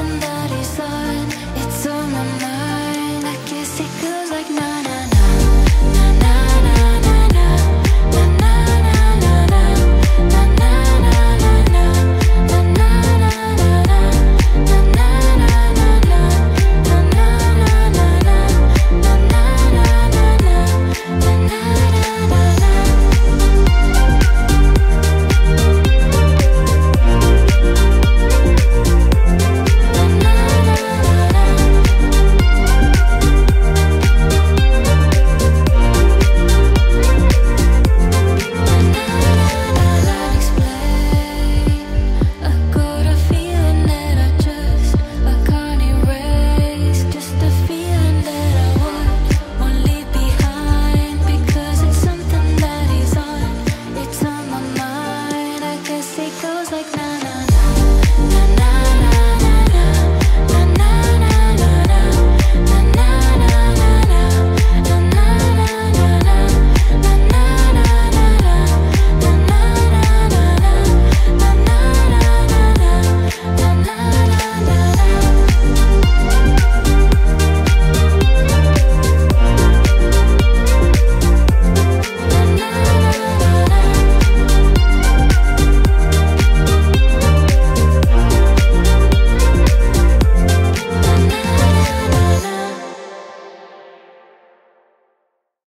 and that is all